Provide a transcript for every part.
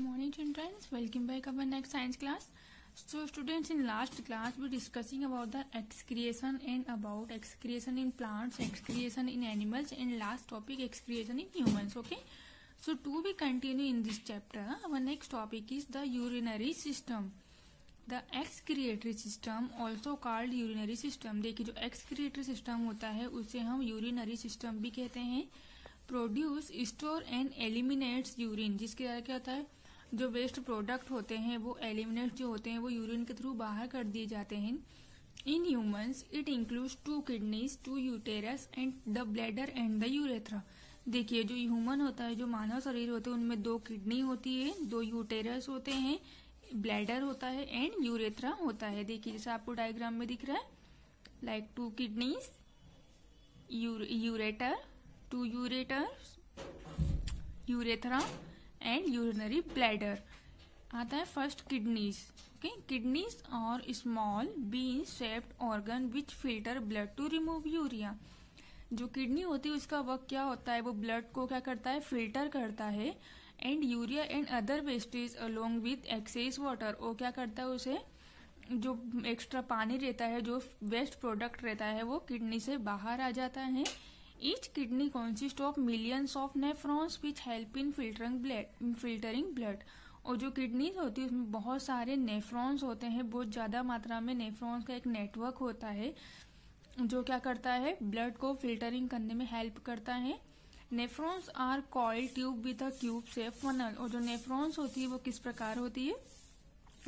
Morning children welcome back our next science class so students in last class we discussing about the excretion and about excretion in plants excretion in animals and last topic excretion in humans okay so to be continue in this chapter our next topic is the urinary system the excretory system also called urinary system देखिए जो excretory system होता है, उसे हम urinary system भी कहते हैं। Produce store and eliminates urine जिसके द्वारा क्या होता है? जो वेस्ट प्रोडक्ट होते हैं, वो एलिमिनेट जो होते हैं, वो यूरिन के थ्रू बाहर कर दिए जाते हैं। In humans it includes two kidneys two uterus and the bladder and the urethra देखिए, जो ह्यूमन होता है, जो मानव शरीर होते हैं, उनमें दो किडनी होती है, दो यूटेरस होते हैं ब्लैडर होता है एंड यूरेथ्रा होता है। देखिए, जैसे आपको डायग्राम में दिख रहा है like two kidneys ureter two ureter urethra and urinary bladder आता है first kidneys okay kidneys are small bean shaped organ which filter blood to remove urea जो किडनी होती है, उसका वर्क क्या होता है? वो ब्लड को क्या करता है? फ़िल्टर करता है and urea and other wastage along with excess water वो क्या करता है उसे? जो एक्स्ट्रा पानी रहता है, जो वेस्ट प्रोडक्ट रहता है, वो किडनी से बाहर आ जाता है Each kidney consists of millions of nephrons which help in filtering blood filtering blood. और जो किडनीज होती है, उसमें बहुत सारे नेफ्रॉन्स होते हैं। बहुत ज़्यादा मात्रा में नेफ्रॉन्स का एक नेटवर्क होता है, जो क्या करता है ब्लड को फिल्टरिंग करने में हेल्प करता है। Nephrons are coil tube with a cup shape funnel और जो नेफ्रॉन्स होती है, वो किस प्रकार होती है?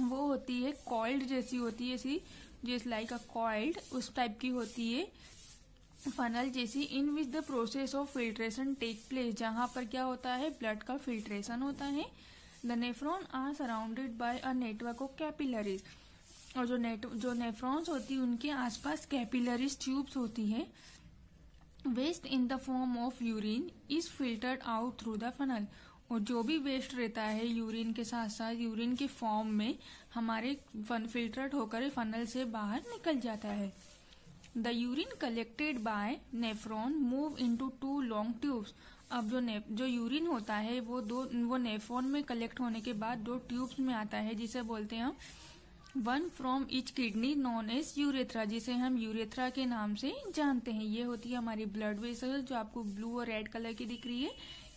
वो होती है कॉइल्ड जैसी होती है, ऐसी जैसे लाइक अ कॉइल्ड उस टाइप की होती है। फनल जैसी in which the process of filtration take place जहाँ पर क्या होता है? ब्लड का फिल्ट्रेशन होता है। The nephron are surrounded by a network of capillaries और जो नेट जो नेफ्रॉन्स होती है, उनके आसपास कैपिलरीज ट्यूब्स होती है। Waste in the form of urine is filtered out through the funnel और जो भी वेस्ट रहता है यूरिन के साथ साथ यूरिन के फॉर्म में, हमारे फिल्टर्ड होकर फनल से बाहर निकल जाता है। The urine collected by nephron move into two long tubes अब जो ने, जो यूरिन होता है वो दो वो नेफ्रॉन में कलेक्ट होने के बाद दो ट्यूब्स में आता है जिसे बोलते हैं हम one from each kidney known as urethra जिसे हम यूरेथ्रा के नाम से जानते हैं। ये होती है हमारी ब्लड वेसल जो आपको ब्लू और रेड कलर की दिख रही है।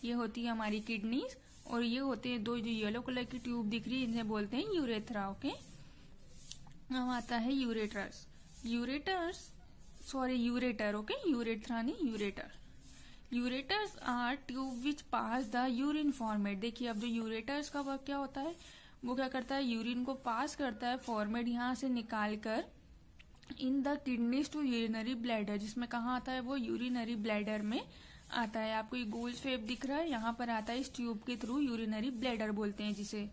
ये होती है हमारी किडनीज और ये होते हैं दो जो येलो कलर की ट्यूब दिख रही है इन्हें बोलते हैं यूरेथ्रा ओके अब आता है ureters ureters sorry ureter okay urethra नहीं ureter ureters are tube which pass the urine formed देखिए, अब जो यूरेटर्स का वर्क क्या होता है? वो क्या करता है? यूरिन को पास करता है फॉर्मेट यहाँ से निकाल कर in the kidneys to urinary bladder जिसमें कहा आता है वो? यूरिनरी ब्लैडर में आता है। आपको ये गोल शेप दिख रहा है, यहाँ पर आता है इस ट्यूब के थ्रू यूरिनरी ब्लैडर बोलते हैं जिसे।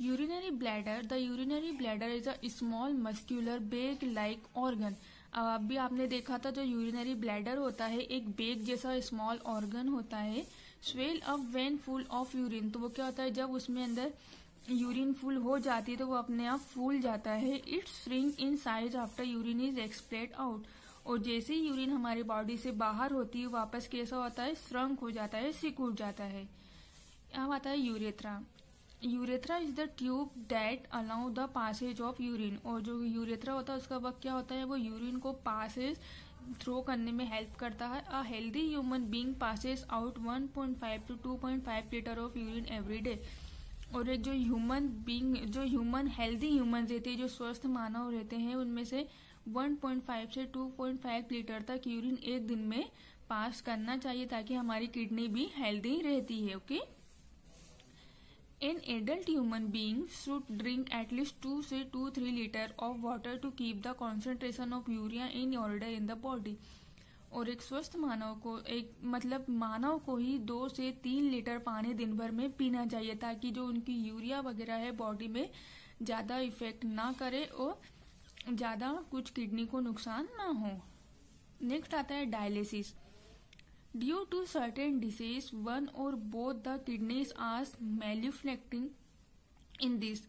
Urinary bladder the urinary bladder is a small muscular bag like organ अभी आपने देखा था जो यूरिनरी ब्लैडर होता है, एक बेग जैसा स्मॉल ऑर्गन होता है swell up when full of urine तो वो क्या होता है, जब उसमें अंदर यूरिन फुल हो जाती है तो वो अपने आप फूल जाता है। It's shrink in size after urine is expelled out और जैसे ही यूरिन हमारी बॉडी से बाहर होती है, वापस कैसा होता है श्रंक हो जाता है, सिकुड़ जाता है। अब आता है urethra urethra is the tube that allow the passage of urine और जो यूरेथ्रा होता है, उसका वक्त क्या होता है? वो यूरिन को पासेज थ्रो करने में हेल्प करता है। A healthy human being passes out 1.5 to 2.5 litre of urine every day और जो ह्यूमन बींग जो ह्यूमन हेल्दी ह्यूमन रहते हैं, जो स्वस्थ मानव रहते हैं, उनमें से 1.5 से 2.5 लीटर तक यूरिन एक दिन में पास करना चाहिए ताकि हमारी किडनी भी हेल्दी रहती है okay okay? Adult human being should drink at least 2 से 2-3 liter of water to keep the concentration of urea in order in the body. और एक स्वस्थ मानव को, एक मतलब मानव को ही दो से तीन लीटर पानी दिन भर में पीना चाहिए ताकि जो उनकी यूरिया वगैरह है बॉडी में ज़्यादा इफ़ेक्ट ना करे और ज़्यादा कुछ किडनी को नुकसान ना हो नेक्स्ट आता है dialysis Due to certain disease, one or both the kidneys are malfunctioning in this.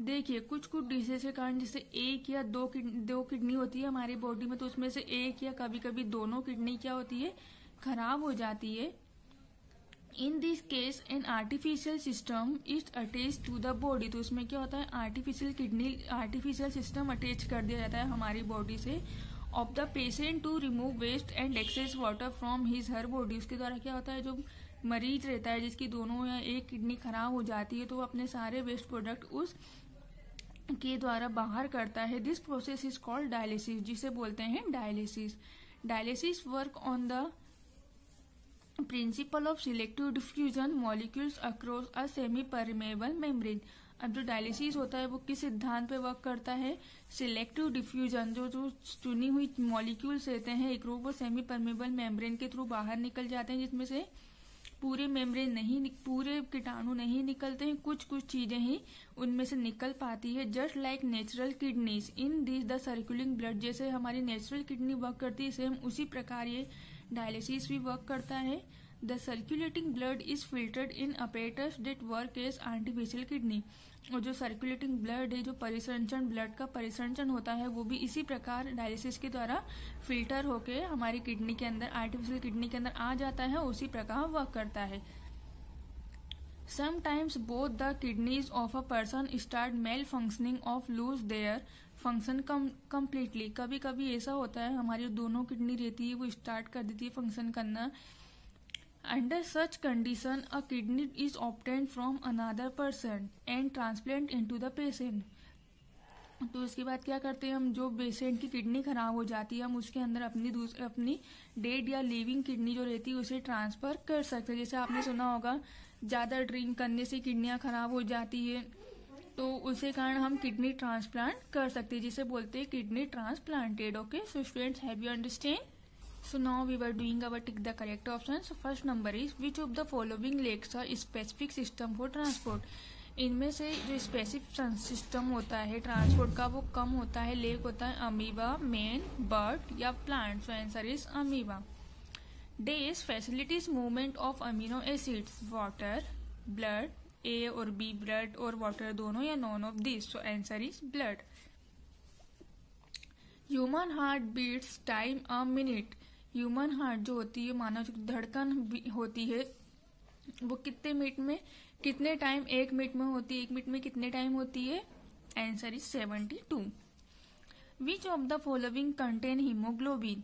देखिए कुछ कुछ डिज़ीज़ के कारण जैसे एक या दो दो किडनी होती है हमारी बॉडी में तो उसमें से एक या कभी कभी दोनों किडनी क्या होती है? खराब हो जाती है। In this case an artificial system is attach to the body तो उसमें क्या होता है? Artificial kidney artificial system attach कर दिया जाता है हमारी बॉडी से। Of the patient to remove waste and excess water from his her body उसके द्वारा क्या होता है, जो मरीज़ रहता है, जिसकी दोनों या एक किडनी खराब हो जाती है तो वो अपने सारे वेस्ट प्रोडक्ट उस के द्वारा बाहर करता है। This process is called dialysis जिसे बोलते हैं dialysis dialysis work on the principle of selective diffusion molecules across a semi permeable membrane अब जो डायलिसिस होता है, वो किस सिद्धांत पे वर्क करता है? सिलेक्टिव डिफ्यूजन जो जो चुनी हुई मॉलिक्यूल्स रहते हैं, एक रूप वो सेमी परमेबल मेम्ब्रेन के थ्रू बाहर निकल जाते हैं, जिसमें से पूरे मेम्ब्रेन नहीं पूरे कीटाणु नहीं निकलते हैं कुछ कुछ चीज़ें ही उनमें से निकल पाती है just like natural kidneys in this the circulating blood जैसे हमारी नेचुरल किडनी वर्क करती है सेम उसी प्रकार ये डायलिसिस भी वर्क करता है. The circulating blood is filtered in apparatus that work as artificial kidney और जो सर्कुलेटिंग ब्लड है, जो परिसंचन ब्लड का परिसंचन होता है, वो भी इसी प्रकार डायलिसिस के द्वारा फ़िल्टर होके हमारी किडनी के अंदर आर्टिफिशियल किडनी के अंदर आ जाता है, उसी प्रकार वर्क करता है। Sometimes both the kidneys of a person start malfunctioning or lose their function come completely कभी कभी ऐसा होता है, हमारी दोनों किडनी रहती है, वो स्टार्ट कर देती है फ़ंक्शन करना। Under such condition a kidney is obtained from another person and transplant into the patient तो इसके बाद क्या करते हैं हम? जो पेशेंट की किडनी खराब हो जाती है, हम उसके अंदर अपनी अपनी डेड या लिविंग किडनी जो रहती है, उसे ट्रांसफ़र कर सकते हैं। जैसे आपने सुना होगा, ज़्यादा ड्रिंक करने से किडनियाँ खराब हो जाती है तो उसे कारण हम किडनी ट्रांसप्लांट कर सकते हैं। जिसे बोलते हैं kidney transplanted okay so students have you understand so now we were doing our tick, the correct option. So first number is, which of the following lakes are specific system for transport? इनमें से जो specific system होता है transport का वो कम होता है lake होता है अमीबा मेन बर्ड या plant so answer is amoeba does facilitates movement of amino acids water blood A और बी ब्लड और वाटर दोनों या none of this so answer is blood human heart beats time a minute human heart जो होती है, मानव धड़कन होती है, वो कितने मिनट में, कितने टाइम एक मिनट में होती है, एक मिनट में कितने टाइम होती है? Answer is seventy two which of the following contain haemoglobin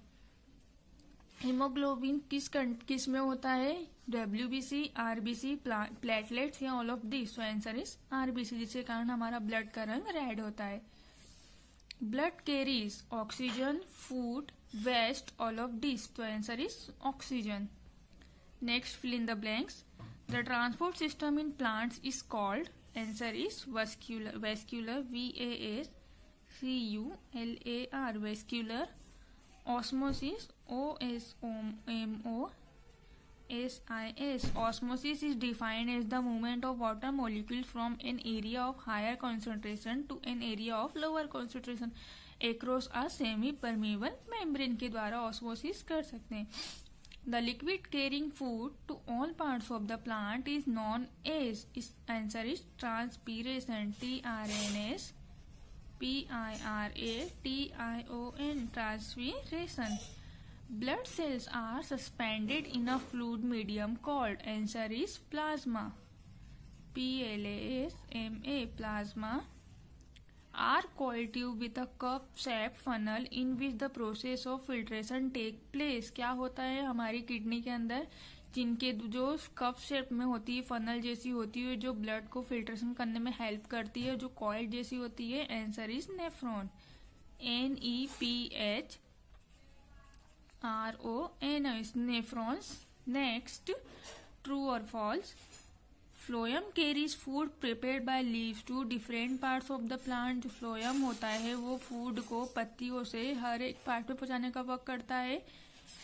haemoglobin किस किसमें होता है? W B WBC RBC platelets या all of this so answer is RBC जिसके कारण हमारा ब्लड का रंग रेड होता है. blood carries oxygen, food, waste, all of this. The answer is oxygen. Next fill in the blanks. The transport system in plants is called answer is vascular vascular V A S C U L A R vascular osmosis O S O M O SIS. Osmosis is defined as the movement of water molecules from an area of higher concentration to an area of lower concentration across a semi permeable membrane के द्वारा osmosis कर सकते हैं The liquid carrying food to all parts of the plant is known as is answer is transpiration T R N S P I R A T I O N transpiration Blood cells are suspended in a fluid medium called answer is plasma. P-L-A-S-M-A plasma are coiled tube with a cup shaped funnel in which the process of filtration take place. क्या होता है हमारी kidney के अंदर जिनके जो cup shape में होती है फनल जैसी होती है जो ब्लड को फिल्ट्रेशन करने में हेल्प करती है जो कॉइल जैसी होती है answer is nephron N E P H R O N is nephrons. Next, true or false? Phloem carries food prepared by leaves to different parts of the plant phloem होता है वो food को पत्तियों से हर एक पार्ट पे पहुँचाने का वर्क करता है।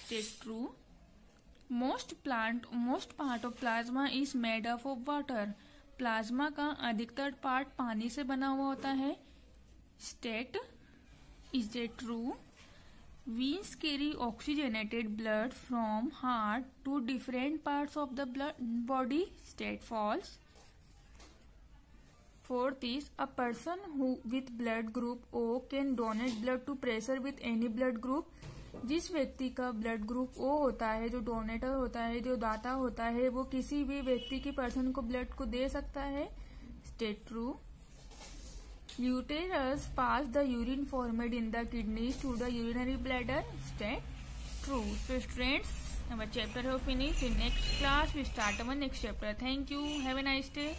Take true most plant most part of plasma is made up of water plasma का अधिकतर पार्ट पानी से बना हुआ होता है। State is a true Veins carry oxygenated blood from heart to different parts of the blood body. State false. Fourth is a person who with blood group O can donate blood to pressure with any blood group. जिस व्यक्ति का blood group O होता है जो donator होता है जो दाता होता है वो किसी भी व्यक्ति की पर्सन को ब्लड को दे सकता है state true uterus pass the urine formed in the kidneys to the urinary bladder. State true. So students our chapter have finished. In next class we start our next chapter. Thank you. Have a nice day